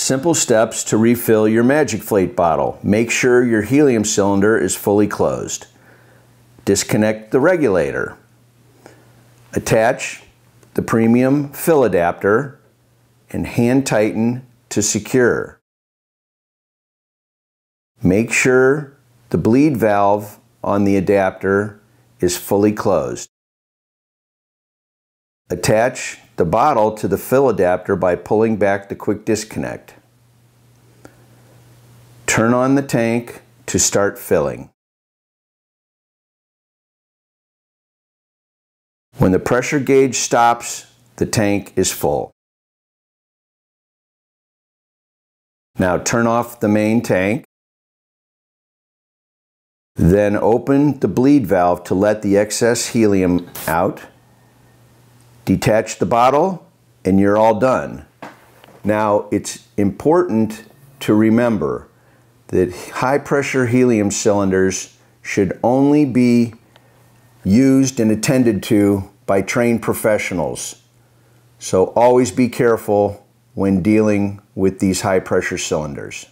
Simple steps to refill your MagicFlate bottle. Make sure your helium cylinder is fully closed. Disconnect the regulator. Attach the premium fill adapter and hand tighten to secure. Make sure the bleed valve on the adapter is fully closed. Attach the bottle to the fill adapter by pulling back the quick disconnect. Turn on the tank to start filling. When the pressure gauge stops, the tank is full. Now turn off the main tank. Then open the bleed valve to let the excess helium out. Detach the bottle and you're all done. Now it's important to remember that high pressure helium cylinders should only be used and attended to by trained professionals. So always be careful when dealing with these high pressure cylinders.